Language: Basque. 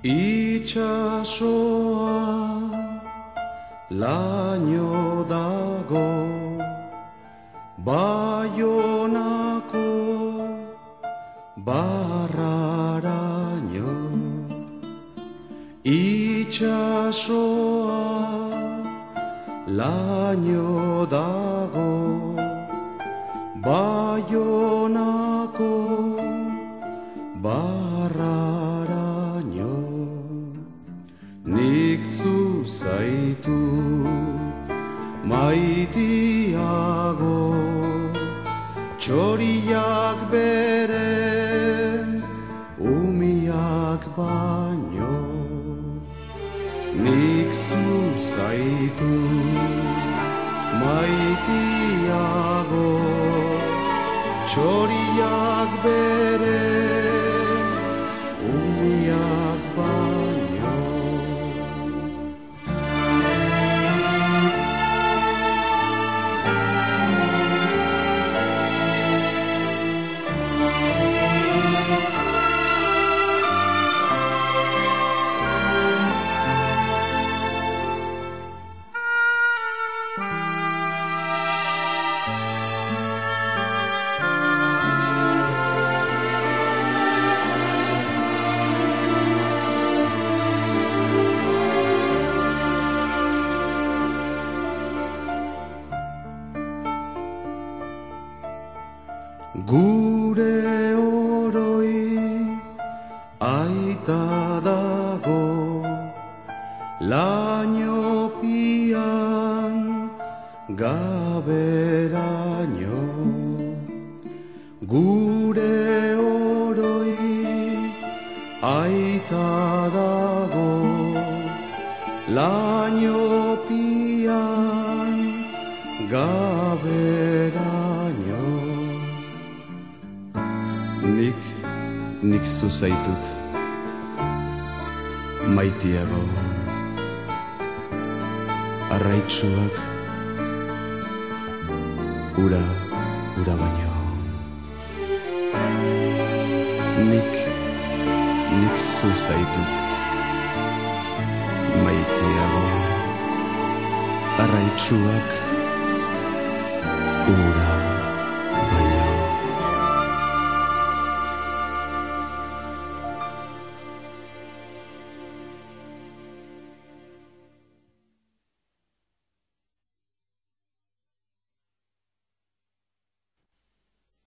Itxasoa laino dago Baionako barraraino. Itxasoa laino dago Baionako barraraino maitiago Txoriak beren umiak baino. Nik zuzaitu maitiago Txoriak beren umiak baino Gure oroiz aita dago Laino pian gaberaino. Gure oroiz aita dago Laino pian gaberaino nik zuzaitut Maitiago Arraitsuak Ura, ura baino Nik, nik zuzaitut Maitiago Arraitsuak Ura